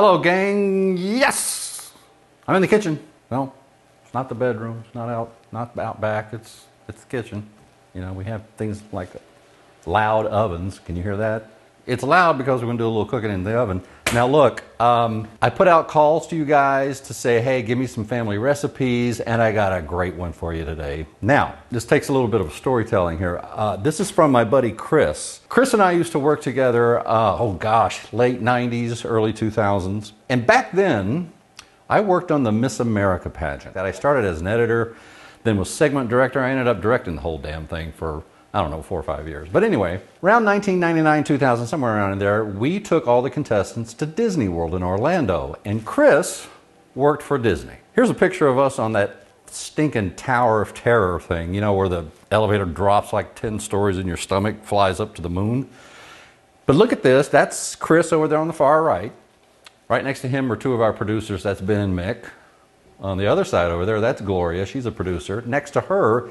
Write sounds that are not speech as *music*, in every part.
Hello, gang. Yes, I'm in the kitchen. No, it's not the bedroom. It's not out, not out back. It's it's the kitchen. You know, we have things like loud ovens. Can you hear that? It's loud because we're going to do a little cooking in the oven. Now, look, um, I put out calls to you guys to say, hey, give me some family recipes, and I got a great one for you today. Now, this takes a little bit of storytelling here. Uh, this is from my buddy Chris. Chris and I used to work together, uh, oh gosh, late 90s, early 2000s. And back then, I worked on the Miss America pageant. That I started as an editor, then was segment director. I ended up directing the whole damn thing for I don't know, four or five years. But anyway, around 1999, 2000, somewhere around in there, we took all the contestants to Disney World in Orlando. And Chris worked for Disney. Here's a picture of us on that stinking Tower of Terror thing, you know, where the elevator drops like 10 stories and your stomach flies up to the moon. But look at this. That's Chris over there on the far right. Right next to him are two of our producers. That's Ben and Mick. On the other side over there, that's Gloria. She's a producer. Next to her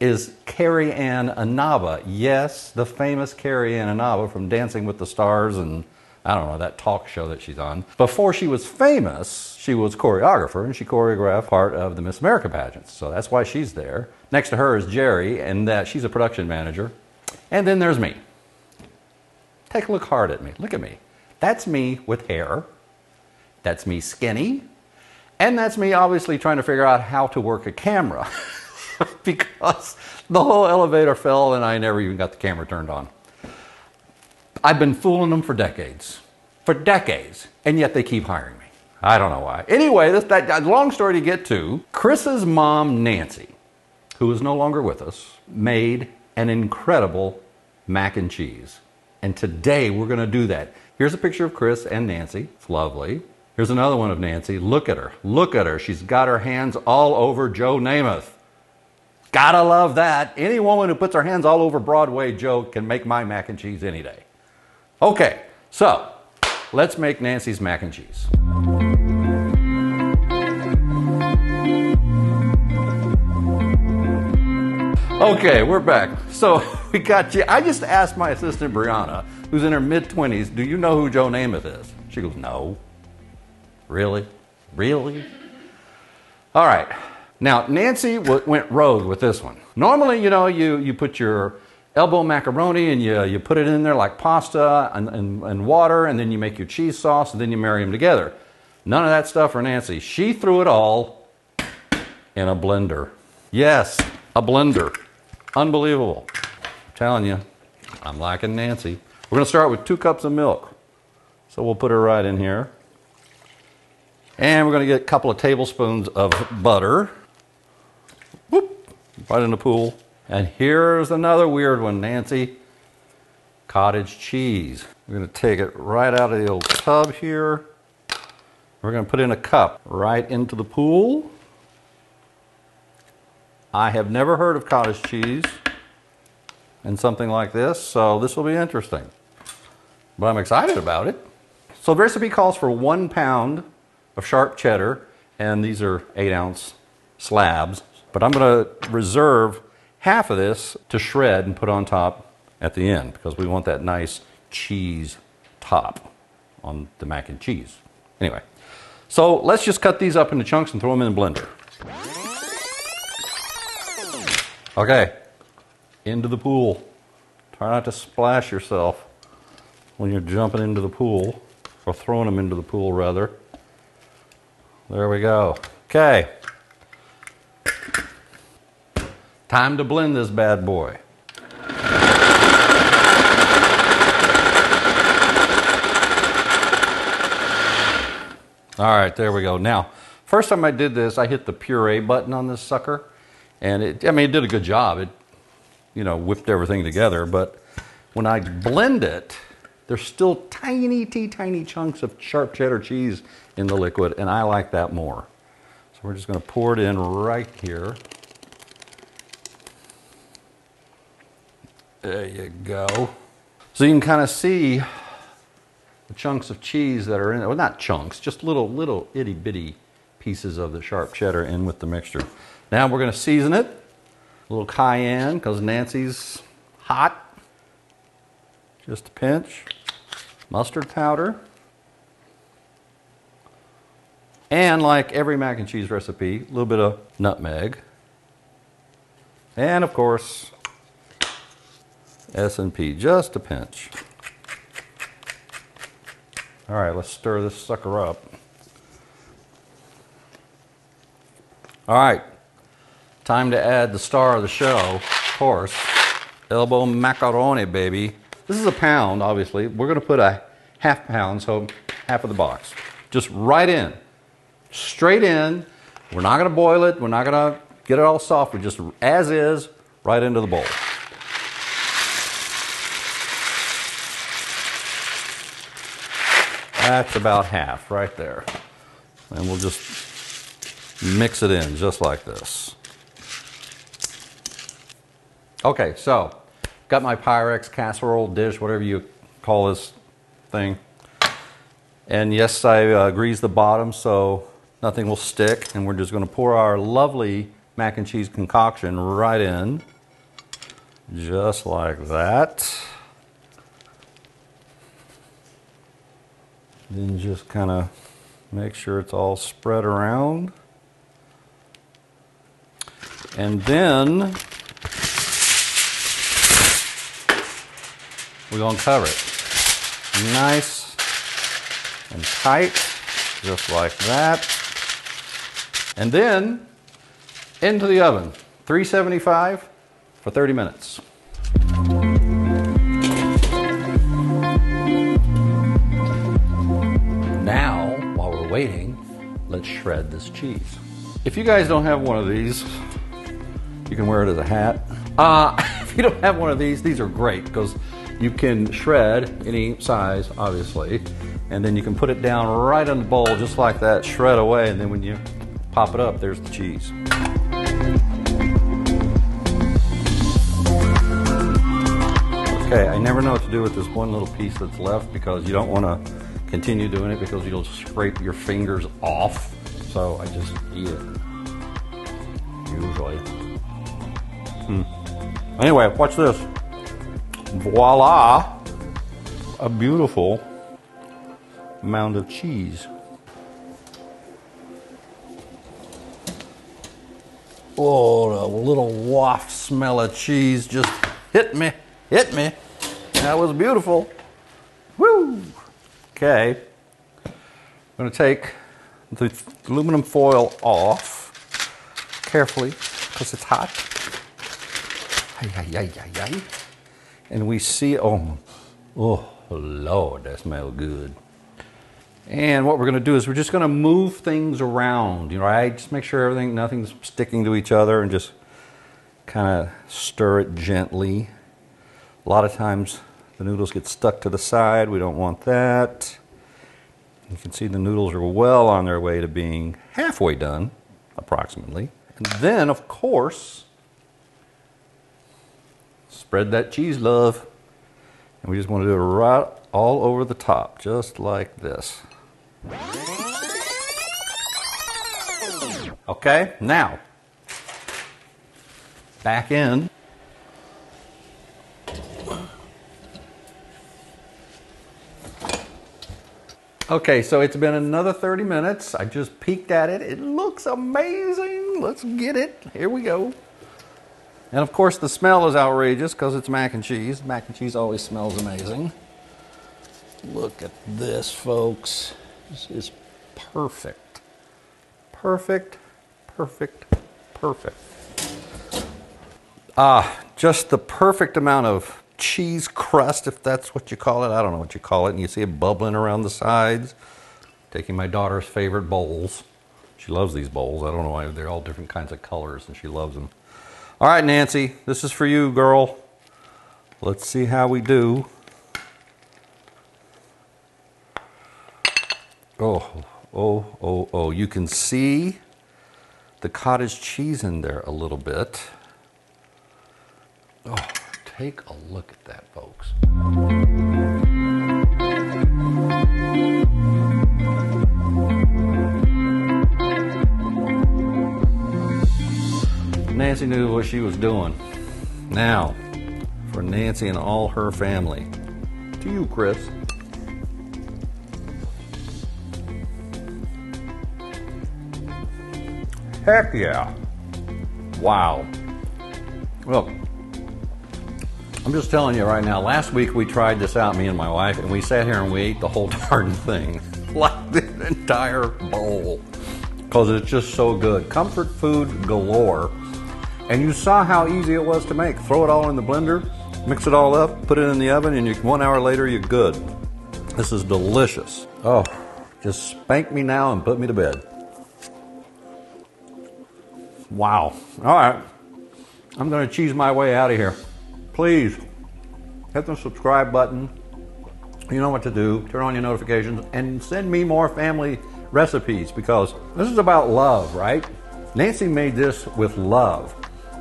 is Carrie Ann Inaba. Yes, the famous Carrie Ann Inaba from Dancing with the Stars and I don't know, that talk show that she's on. Before she was famous, she was choreographer and she choreographed part of the Miss America pageants. So that's why she's there. Next to her is Jerry, and that she's a production manager. And then there's me. Take a look hard at me. Look at me. That's me with hair. That's me skinny. And that's me obviously trying to figure out how to work a camera. *laughs* *laughs* because the whole elevator fell and I never even got the camera turned on. I've been fooling them for decades, for decades, and yet they keep hiring me. I don't know why. Anyway, this, that, long story to get to. Chris's mom, Nancy, who is no longer with us, made an incredible mac and cheese. And today we're going to do that. Here's a picture of Chris and Nancy. It's lovely. Here's another one of Nancy. Look at her. Look at her. She's got her hands all over Joe Namath. Gotta love that. Any woman who puts her hands all over Broadway Joe can make my mac and cheese any day. Okay, so let's make Nancy's mac and cheese. Okay, we're back. So *laughs* we got you. I just asked my assistant Brianna, who's in her mid 20s, do you know who Joe Namath is? She goes, no. Really? Really? All right. Now, Nancy went rogue with this one. Normally, you know, you, you put your elbow macaroni and you, you put it in there like pasta and, and, and water, and then you make your cheese sauce, and then you marry them together. None of that stuff for Nancy. She threw it all in a blender. Yes, a blender. Unbelievable. I'm telling you, I'm liking Nancy. We're going to start with two cups of milk. So we'll put her right in here. And we're going to get a couple of tablespoons of butter right in the pool. And here's another weird one, Nancy. Cottage cheese. We're gonna take it right out of the old tub here. We're gonna put in a cup right into the pool. I have never heard of cottage cheese and something like this, so this will be interesting. But I'm excited about it. So the recipe calls for one pound of sharp cheddar, and these are eight ounce slabs. But I'm going to reserve half of this to shred and put on top at the end because we want that nice cheese top on the mac and cheese. Anyway, so let's just cut these up into chunks and throw them in the blender. Okay, into the pool. Try not to splash yourself when you're jumping into the pool, or throwing them into the pool rather. There we go. Okay, Time to blend this bad boy. All right, there we go. Now, first time I did this, I hit the puree button on this sucker, and it, I mean, it did a good job. It, you know, whipped everything together, but when I blend it, there's still tiny, teeny, tiny chunks of sharp cheddar cheese in the liquid, and I like that more. So we're just gonna pour it in right here. There you go. So you can kind of see the chunks of cheese that are in it. Well, not chunks, just little, little itty bitty pieces of the sharp cheddar in with the mixture. Now we're going to season it. A little cayenne because Nancy's hot. Just a pinch. Mustard powder. And like every mac and cheese recipe, a little bit of nutmeg. And of course, S&P, just a pinch. All right, let's stir this sucker up. All right, time to add the star of the show, of course, elbow macaroni, baby. This is a pound, obviously. We're gonna put a half pound, so half of the box. Just right in, straight in. We're not gonna boil it. We're not gonna get it all soft. We just, as is, right into the bowl. That's about half right there. And we'll just mix it in just like this. Okay, so got my Pyrex casserole dish, whatever you call this thing. And yes, I uh, greased the bottom so nothing will stick. And we're just going to pour our lovely mac and cheese concoction right in, just like that. Then just kind of make sure it's all spread around. And then we're going to cover it nice and tight, just like that. And then into the oven, 375 for 30 minutes. Waiting, let's shred this cheese. If you guys don't have one of these, you can wear it as a hat. Uh, *laughs* if you don't have one of these, these are great because you can shred any size, obviously, and then you can put it down right in the bowl just like that, shred away, and then when you pop it up, there's the cheese. Okay, I never know what to do with this one little piece that's left because you don't want to continue doing it because you'll scrape your fingers off. So I just eat it. Usually. Hmm. Anyway, watch this. Voila! A beautiful mound of cheese. Oh, a little waft smell of cheese just hit me, hit me. That was beautiful. Okay. I'm going to take the aluminum foil off carefully because it's hot. Ay, ay, ay, ay. And we see, oh, oh, Lord, that smells good. And what we're going to do is we're just going to move things around, you know, right? Just make sure everything, nothing's sticking to each other and just kind of stir it gently. A lot of times the noodles get stuck to the side. We don't want that. You can see the noodles are well on their way to being halfway done, approximately. And then, of course, spread that cheese love. And we just want to do it right all over the top, just like this. Okay, now, back in. Okay, so it's been another 30 minutes. I just peeked at it. It looks amazing. Let's get it. Here we go. And of course, the smell is outrageous because it's mac and cheese. Mac and cheese always smells amazing. Look at this, folks. This is perfect. Perfect, perfect, perfect. Ah, just the perfect amount of cheese crust, if that's what you call it. I don't know what you call it. And you see it bubbling around the sides. Taking my daughter's favorite bowls. She loves these bowls. I don't know why. They're all different kinds of colors and she loves them. All right, Nancy, this is for you, girl. Let's see how we do. Oh, oh, oh, oh. You can see the cottage cheese in there a little bit. Oh, take a look at that, folks. Nancy knew what she was doing. Now, for Nancy and all her family. To you, Chris. Heck yeah. Wow. Look, I'm just telling you right now, last week we tried this out, me and my wife, and we sat here and we ate the whole *laughs* darn thing. *laughs* like the entire bowl. Because it's just so good. Comfort food galore. And you saw how easy it was to make. Throw it all in the blender, mix it all up, put it in the oven, and you, one hour later you're good. This is delicious. Oh, just spank me now and put me to bed. Wow. All right. I'm going to cheese my way out of here. Please hit the subscribe button. You know what to do. Turn on your notifications and send me more family recipes because this is about love, right? Nancy made this with love.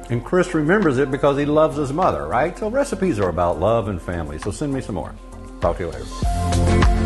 And Chris remembers it because he loves his mother, right? So recipes are about love and family. So send me some more. Talk to you later.